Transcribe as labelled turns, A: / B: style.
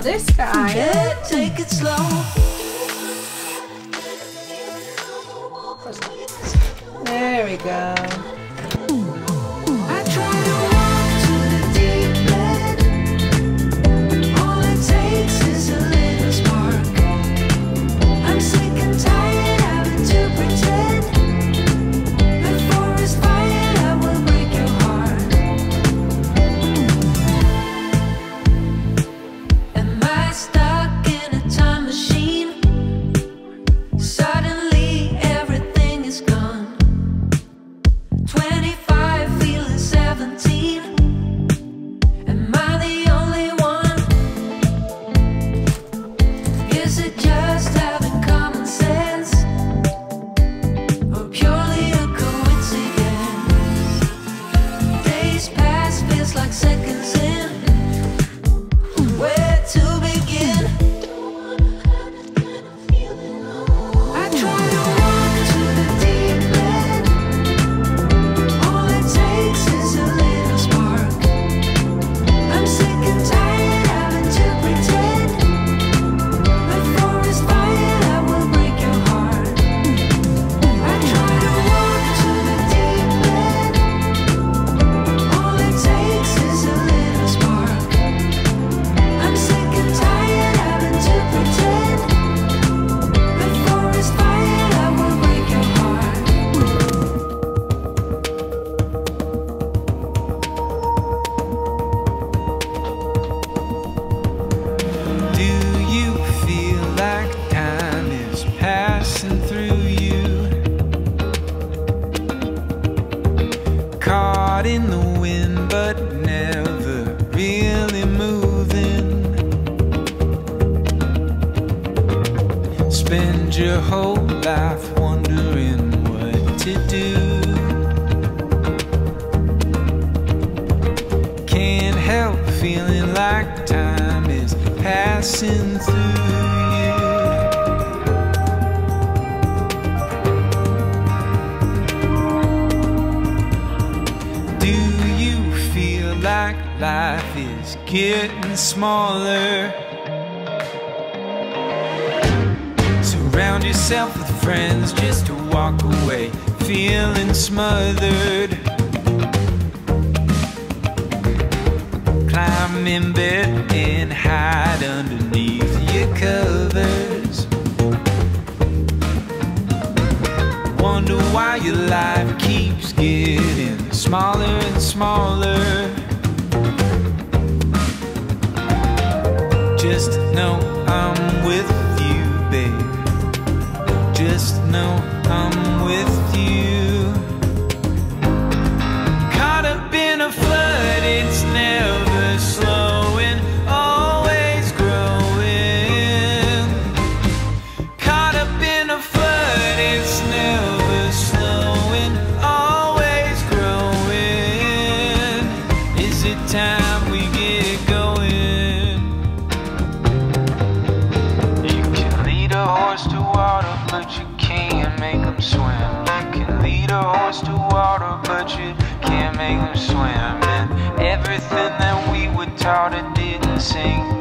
A: about this guy. Yeah, take it
B: slow. There we go. but never really moving. Spend your whole life wondering what to do. Can't help feeling like time is passing through. life is getting smaller. Surround yourself with friends just to walk away feeling smothered. Climb in bed and hide underneath your covers. Wonder why your life keeps getting smaller and smaller. Just know I'm with you, babe. Just know sing or and everything that we were taught it didn't sink.